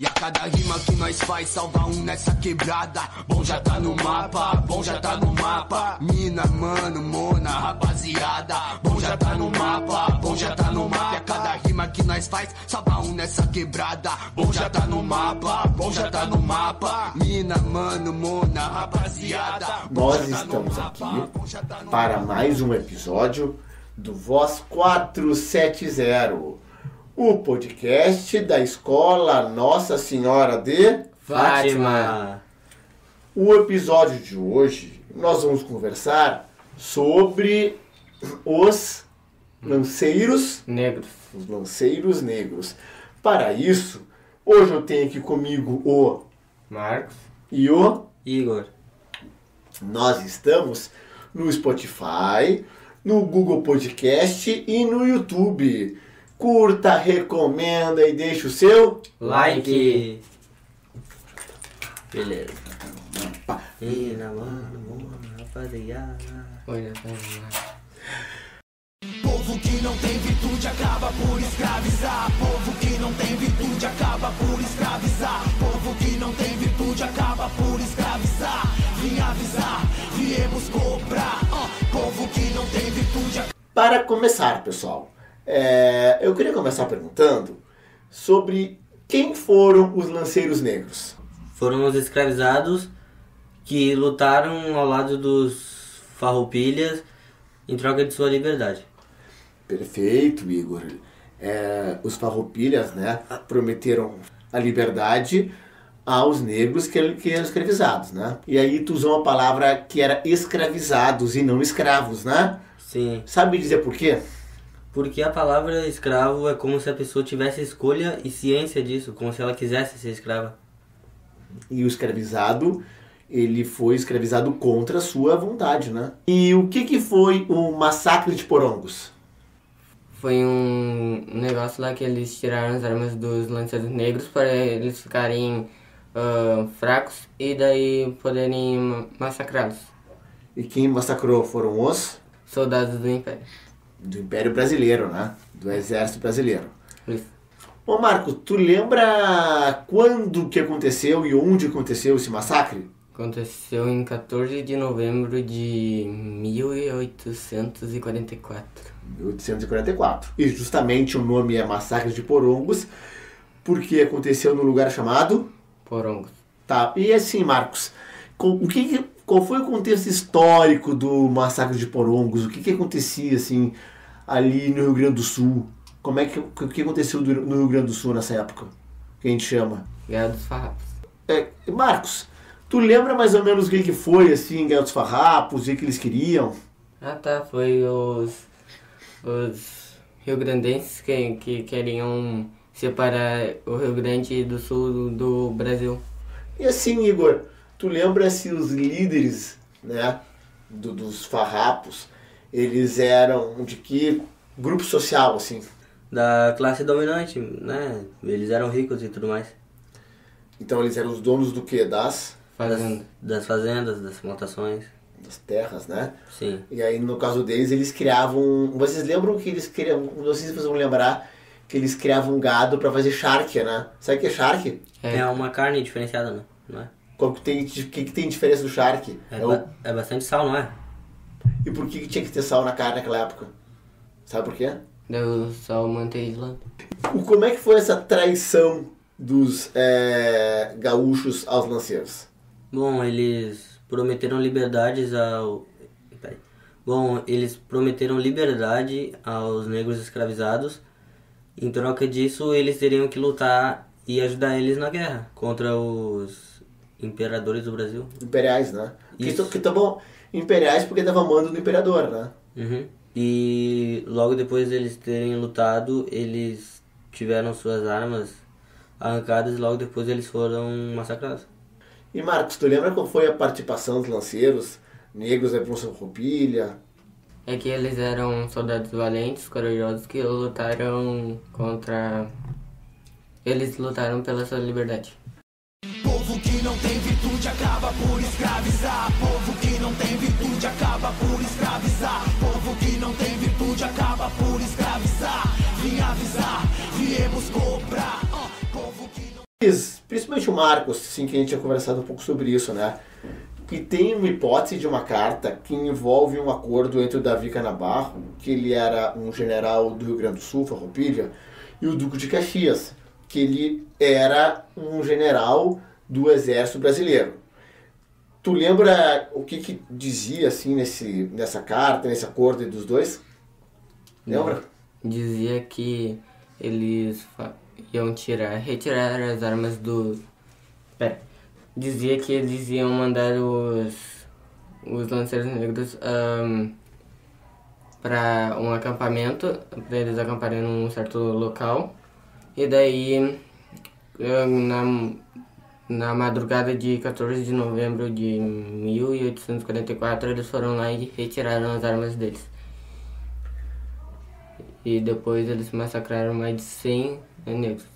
E a cada rima que nós faz, salva um nessa quebrada. Bom já tá no mapa, bom já tá no mapa. Mina, mano, mona, rapaziada. Bom já tá no mapa, bom já tá no mapa. E a cada rima que nós faz, salva um nessa quebrada. Bom já tá no mapa, bom já tá no mapa. Mina, mano, mona, rapaziada. Nós tá estamos aqui tá para mais um episódio do Voz 470, o podcast da Escola Nossa Senhora de Fátima. O episódio de hoje nós vamos conversar sobre os lanceiros, Negros. os lanceiros negros. Para isso, hoje eu tenho aqui comigo o Marcos. e o Igor. Nós estamos no Spotify, no Google Podcast e no YouTube. Curta, recomenda e deixa o seu. Like. Beleza. E na mano, rapaziada. Olha, vamos lá. Povo que não tem virtude acaba por escravizar. Povo que não tem virtude acaba por escravizar. Povo que não tem virtude acaba por escravizar. Vim avisar, viemos cobrar. Ah, povo que não tem virtude Para começar, pessoal, é, eu queria começar perguntando sobre quem foram os lanceiros negros. Foram os escravizados que lutaram ao lado dos farroupilhas em troca de sua liberdade. Perfeito, Igor. É, os farroupilhas, né, prometeram a liberdade aos negros que, que eram escravizados, né? E aí tu usou uma palavra que era escravizados e não escravos, né? Sim, Sabe dizer por quê? Porque a palavra escravo é como se a pessoa tivesse escolha e ciência disso, como se ela quisesse ser escrava. E o escravizado, ele foi escravizado contra a sua vontade, né? E o que que foi o massacre de Porongos? Foi um negócio lá que eles tiraram as armas dos lanceiros negros para eles ficarem ah, fracos e daí poderem ma- massacrá-los. E quem massacrou foram os Soldados do Império. Do Império Brasileiro, né? Do Exército Brasileiro. Isso. Ô Marco, tu lembra quando que aconteceu e onde aconteceu esse massacre? Aconteceu em 14 de novembro de 1844. 1844. E justamente o nome é Massacre de Porongos, porque aconteceu no lugar chamado. Porongos. Tá. E assim, Marcos, o que, que- qual foi o contexto histórico do Massacre de Porongos? O que, que acontecia assim ali no Rio Grande do Sul? Como é que o que aconteceu no Rio Grande do Sul nessa época? Que a gente chama? Guerra dos Farrapos. É, Marcos, tu lembra mais ou menos o que, que foi assim, Guerra dos Farrapos, o que, eles queriam? Ah tá, foi os, os rio-grandenses que, que queriam separar o Rio Grande do Sul do Brasil. E assim, Igor, tu lembra se os líderes, né, do- dos farrapos, eles eram de que grupo social, assim? Da classe dominante, né? Eles eram ricos e tudo mais. Então eles eram os donos do que? Das, Fazendo. Das fazendas, das plantações. das terras, né? Sim. E aí, no caso deles, eles criavam... Vocês lembram que eles criavam... Não sei se vocês vão lembrar que eles criavam gado pra fazer charque, né? Sabe o que é charque? É, uma carne diferenciada, né? Não é? Qual que tem, que, que tem diferença do charque? É, É o- ba- é bastante sal, não é? E por que, que tinha que ter sal na carne naquela época? Sabe por quê? Deu o manteigla. O, como é que foi essa traição dos é, gaúchos aos lanceiros? Bom, eles prometeram liberdades ao. Peraí. Bom, eles prometeram liberdade aos negros escravizados. Em troca disso, eles teriam que lutar e ajudar eles na guerra contra os imperadores do Brasil. Imperiais, né? Que Isso. estavam imperiais porque dava mando do imperador, né? Uhum. E logo depois deles terem lutado, eles tiveram suas armas arrancadas e logo depois eles foram massacrados. E Marcos, tu lembra qual foi a participação dos lanceiros negros da Revolução Roupilha? É que eles eram soldados valentes, corajosos, que lutaram contra... Eles lutaram pela sua liberdade. Que não tem virtude acaba por escravizar. Povo que não tem virtude acaba por escravizar. Povo que não tem virtude acaba por escravizar. Vim avisar, viemos cobrar. Principalmente o Marcos, assim, que a gente tinha conversado um pouco sobre isso, né? E tem uma hipótese de uma carta que envolve um acordo entre o Davi Canabarro, que ele era um general do Rio Grande do Sul, Farroupilha, e o Duque de Caxias, que ele era um general do Exército Brasileiro. Tu lembra o que, que dizia assim nesse, nessa carta, nesse acordo dos dois? Lembra? Dizia que eles iam tirar, retirar as armas do. Pera. Dizia que eles iam mandar os, os lanceiros negros um, para um acampamento, para eles acamparem num certo local. E daí, na, na madrugada de 14 de novembro de 1844, eles foram lá e retiraram as armas deles. E depois eles massacraram mais de 100 negros.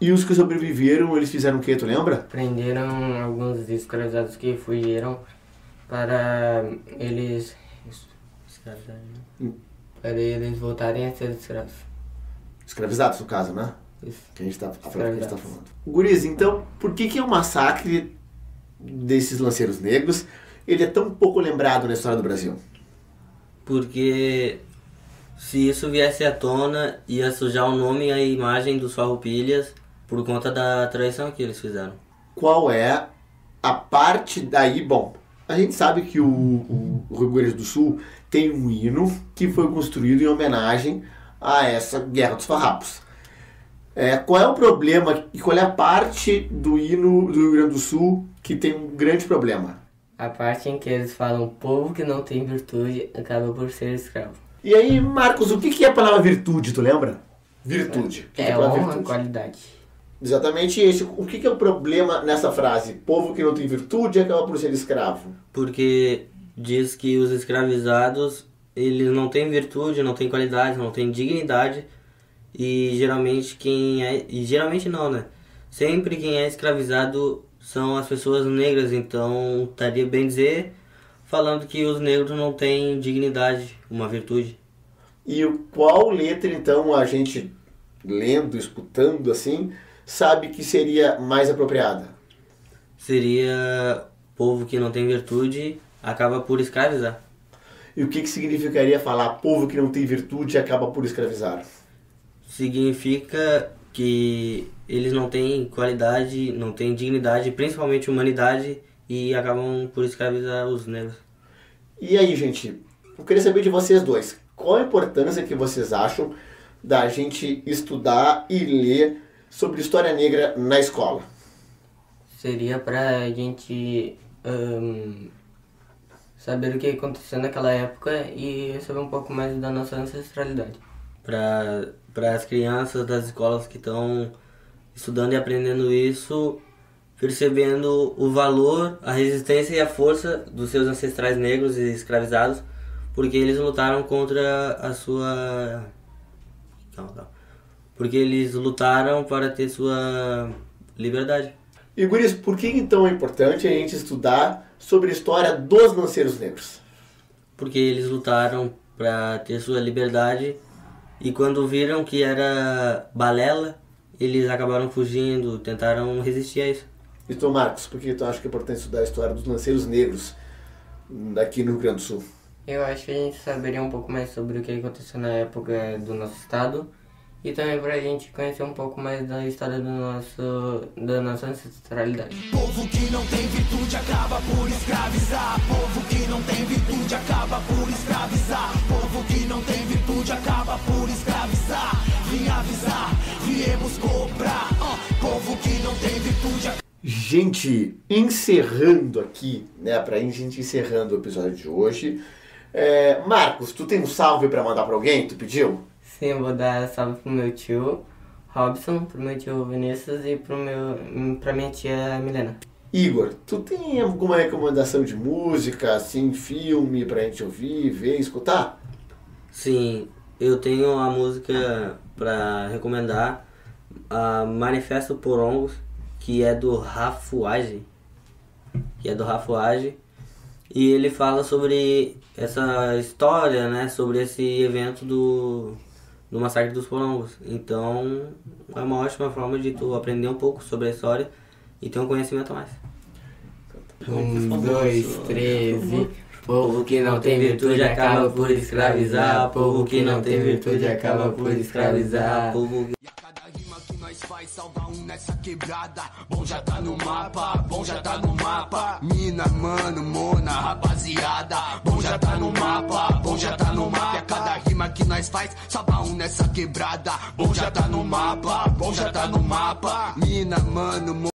E os que sobreviveram, eles fizeram o que, tu lembra? Prenderam alguns escravizados que fugiram para eles para eles voltarem a ser escravos. Escravizados, no caso, né? Que a gente está tá falando. Guriz, então, por que, que é o massacre desses lanceiros negros ele é tão pouco lembrado na história do Brasil? Porque se isso viesse à tona, ia sujar o nome e a imagem dos farroupilhas por conta da traição que eles fizeram. Qual é a parte daí? Bom, a gente sabe que o, o, o Rio Grande do Sul tem um hino que foi construído em homenagem a essa Guerra dos Farrapos. É, qual é o problema e qual é a parte do hino do Rio Grande do Sul que tem um grande problema? A parte em que eles falam povo que não tem virtude acaba por ser escravo. E aí, Marcos, o que é a palavra virtude, tu lembra? Virtude. É, que é honra, qualidade. Exatamente isso. O que é o problema nessa frase? Povo que não tem virtude acaba por ser escravo. Porque diz que os escravizados eles não têm virtude, não têm qualidade, não têm dignidade e geralmente quem é e geralmente não, né? Sempre quem é escravizado são as pessoas negras, então estaria bem dizer falando que os negros não têm dignidade, uma virtude. E qual letra então a gente lendo, escutando assim, sabe que seria mais apropriada? Seria povo que não tem virtude acaba por escravizar. E o que, que significaria falar povo que não tem virtude acaba por escravizar? Significa que eles não têm qualidade, não têm dignidade, principalmente humanidade, e acabam por escravizar os negros. E aí, gente, eu queria saber de vocês dois, qual a importância que vocês acham da gente estudar e ler sobre história negra na escola? Seria para a gente um, saber o que aconteceu naquela época e saber um pouco mais da nossa ancestralidade. Para as crianças das escolas que estão estudando e aprendendo isso, percebendo o valor, a resistência e a força dos seus ancestrais negros e escravizados, porque eles lutaram contra a sua. Calma, calma. Porque eles lutaram para ter sua liberdade. E Guris, por que então é importante a gente estudar sobre a história dos lanceiros negros? Porque eles lutaram para ter sua liberdade e quando viram que era balela, eles acabaram fugindo, tentaram resistir a isso. E tu, Marcos, por que tu acha que é importante estudar a história dos lanceiros negros aqui no Rio Grande do Sul? Eu acho que a gente saberia um pouco mais sobre o que aconteceu na época do nosso estado e também pra gente conhecer um pouco mais da história do nosso, da nossa ancestralidade. Povo que não tem virtude acaba por escravizar. Povo que não tem virtude acaba por escravizar. Povo que não tem virtude acaba por escravizar. Vim avisar, viemos cobrar. Uh, povo que não tem virtude Gente, encerrando aqui, né, pra gente encerrando o episódio de hoje. É, Marcos, tu tem um salve para mandar para alguém? Tu pediu? Sim, eu vou dar salve pro meu tio Robson, pro meu tio Vinícius e pro meu, pra minha tia Milena. Igor, tu tem alguma recomendação de música, assim, filme pra gente ouvir, ver, escutar? Sim, eu tenho a música pra recomendar, a Manifesto Porongos, que é do Rafuage, que é do Rafuage, e ele fala sobre essa história, né, sobre esse evento do do massacre dos Polongos. Então é uma ótima forma de tu aprender um pouco sobre a história e ter um conhecimento a mais. Um, dois, três e... Povo que não tem virtude acaba por escravizar. Povo que não tem virtude acaba por escravizar. Povo E a cada rima que nós faz salva um nessa quebrada. Bom já tá no mapa, bom já tá no mapa. Mina, mano, mona, rapaziada. Bom já tá no mapa, bom já tá no mapa. E a cada rima que nós faz salva um nessa quebrada. Bom já tá no mapa, bom já tá no mapa. Mina, mano, mona.